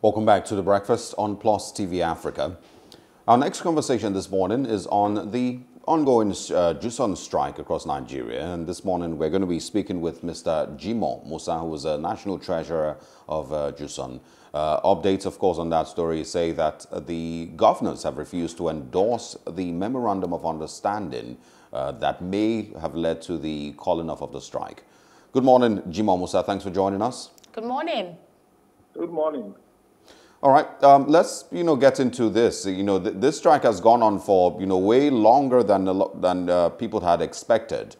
Welcome back to the breakfast on Plus TV Africa. Our next conversation this morning is on the ongoing uh, JUSUN strike across Nigeria. And this morning we're going to be speaking with Mr. Jimoh Musa, who is a national treasurer of uh, JUSUN. Uh, updates, of course, on that story say that the governors have refused to endorse the memorandum of understanding uh, that may have led to the calling off of the strike. Good morning, Jimoh Musa. Thanks for joining us. Good morning. Good morning. All right, um, let's you know get into this. You know, th this strike has gone on for you know way longer than than uh, people had expected.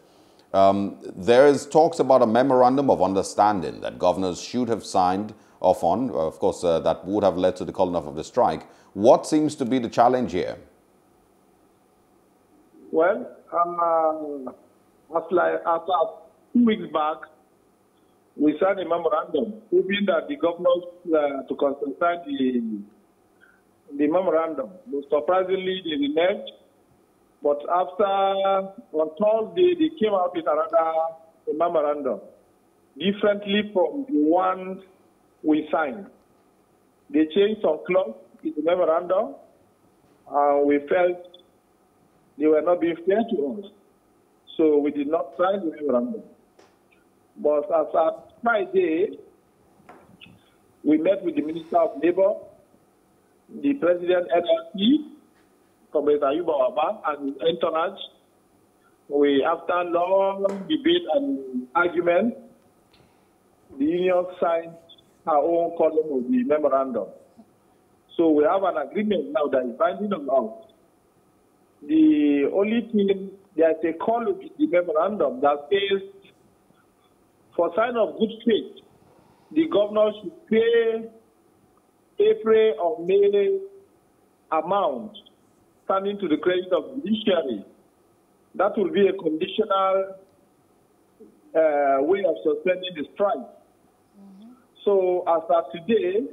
Um, there is talks about a memorandum of understanding that governors should have signed off on. Of course, uh, that would have led to the calling off of the strike. What seems to be the challenge here? Well, um, as two weeks back, we signed a memorandum proving that the governors uh, to consider the, the memorandum. Surprisingly, they reneged. But after, on Thursday, they came out with another memorandum, differently from the one we signed. They changed some clause in the memorandum, and we felt they were not being fair to us. So we did not sign the memorandum. But as at Friday, we met with the Minister of Labour, the President NLC, Comrade Ayuba Wabba, and Entourage. We, after long debate and argument, the union signed our own column of the memorandum. So we have an agreement now that is binding on us. The only thing, there's a column in the memorandum that says for sign of good faith, the governor should pay April or May amount standing to the credit of the judiciary. That will be a conditional uh, way of suspending the strike. Mm-hmm. So as of today,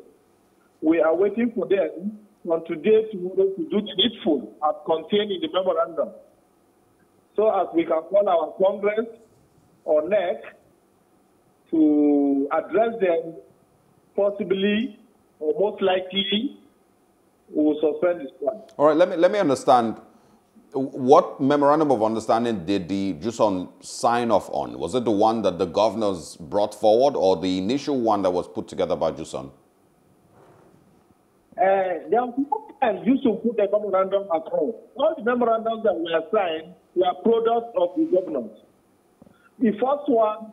we are waiting for them from today tomorrow to do the needful as contained in the memorandum. So as we can call our Congress or NEC to address them, possibly or most likely, we will suspend this plan. All right, let me, let me understand. What memorandum of understanding did the JUSUN sign off on? Was it the one that the governors brought forward or the initial one that was put together by JUSUN? Uh, there was no time used to put a memorandum at all. All the memorandums that were signed were products of the governors. The first one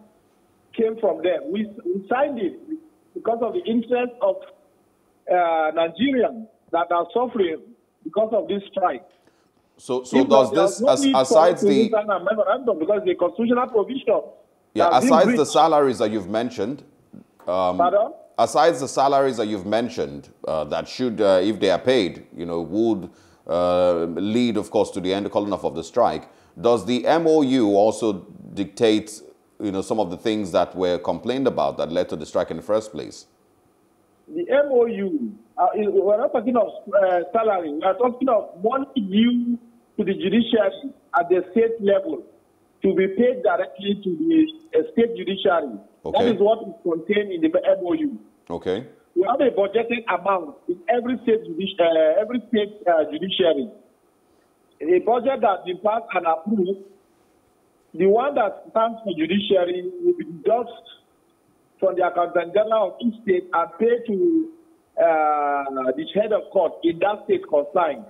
came from them. We, we signed it because of the interest of uh, Nigerians that are suffering because of this strike. So, so does this, no as, aside the memorandum because the constitutional provision. Yeah, aside the salaries that you've mentioned. Um, Pardon? Aside the salaries that you've mentioned, uh, that should, uh, if they are paid, you know, would uh, lead, of course, to the end calling off of the strike. Does the MOU also dictate you know, some of the things that were complained about that led to the strike in the first place? The MOU, uh, we're not talking of uh, salary, we are talking of money due to the judiciary at the state level to be paid directly to the uh, state judiciary. Okay. That is what is contained in the MOU. Okay. We have a budgeted amount in every state, uh, every state uh, judiciary. A budget that been passed and approved the one that stands for judiciary will be deducted from the accountant general of each state and pay to uh, the head of court in that state concerned.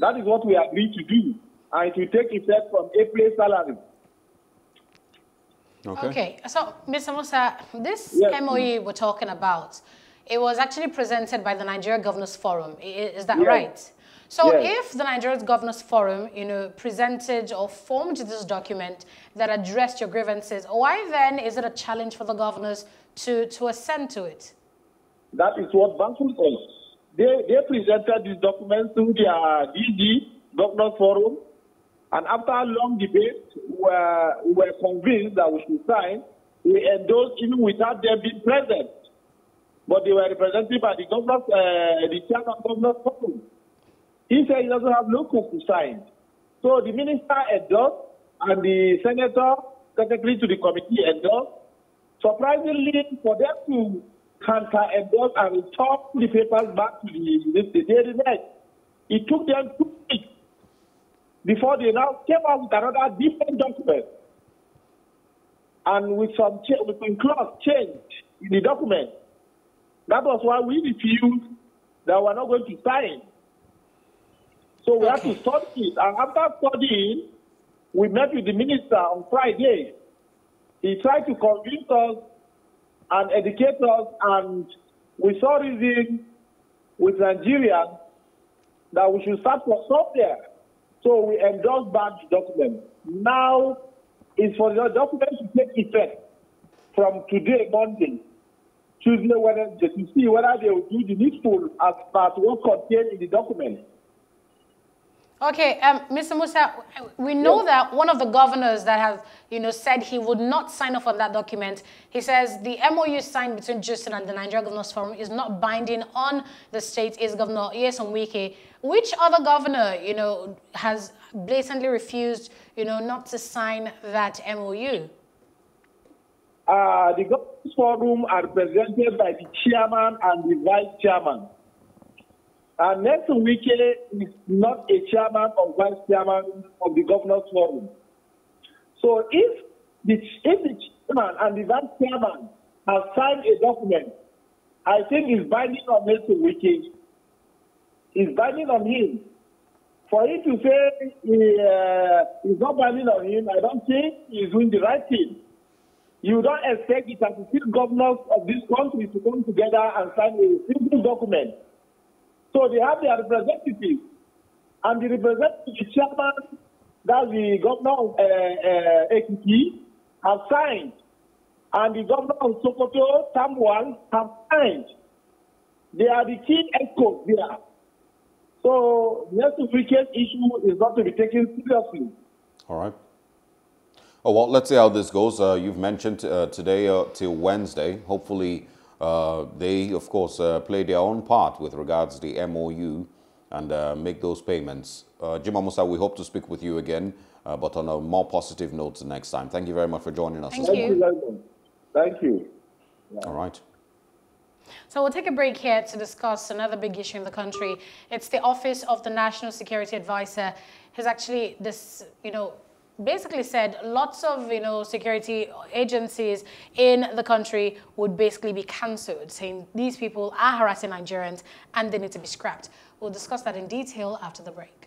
That is what we agreed to do, and it will take effect from April salary. Okay. okay. So, Mr. Musa, this yes. MOU we're talking about, it was actually presented by the Nigeria Governors Forum. Is that yes. right? So yes. if the Nigerian Governors Forum, you know, presented or formed this document that addressed your grievances, why then is it a challenge for the governors to, to assent to it? That is what baffles us. They, they presented this document to their DG, Governors Forum, and after a long debate, we were, we were convinced that we should sign. We endorsed even without them being present. But they were represented by the governors, uh, the chairman of Governors Forum. He said he doesn't have locals to sign. So the minister endorsed and the senator, secretary to the committee endorsed. Surprisingly, for them to counter-endorse and return the papers back to the, the daily net. It took them two weeks before they now came out with another different document. And with some, with some clause change in the document. That was why we refused that we're not going to sign. So we okay. have to study it. And after studying, we met with the minister on Friday. He tried to convince us and educate us, and we saw reason with Nigeria that we should start from somewhere. So we endorsed back the document. Now it's for the document to take effect from today, Monday, Tuesday, Wednesday, to see whether they will do the needful as part what contained in the document. Okay, um, Mr. Musa, we know yes. that one of the governors that has, you know, said he would not sign off on that document, he says the MOU signed between JUSUN and the Nigeria Governors Forum is not binding on the state, is Governor Nyesom Wike. Which other governor, you know, has blatantly refused, you know, not to sign that MOU? Uh, the Governors Forum are represented by the chairman and the vice chairman. Uh, and Nyesom Wike eh, is not a chairman or vice chairman of the Governors Forum. So if the, if the chairman and the vice chairman have signed a document, I think it's binding on Nyesom Wike. Eh, it's binding on him. For him to say he, uh, it's not binding on him, I don't think he's doing the right thing. You don't expect the 36 governors of this country to come together and sign a simple document so they have their representatives. And the representative, chairman, that's the governor of uh, uh, have signed. And the governor of Sokoto, Tambuwal, have signed. They are the key experts there. So the Wike's issue is not to be taken seriously. All right. Oh, well, let's see how this goes. Uh, you've mentioned uh, today uh, till Wednesday. Hopefully, uh, they, of course, uh, play their own part with regards to the MOU and uh, make those payments. Uh, Jimoh Musa, we hope to speak with you again, uh, but on a more positive note next time. Thank you very much for joining us. Thank you. Thank you. Yeah. All right. So we'll take a break here to discuss another big issue in the country. It's the Office of the National Security Advisor has actually this, you know, basically said lots of you know security agencies in the country would basically be cancelled, saying these people are harassing Nigerians and they need to be scrapped. We'll discuss that in detail after the break.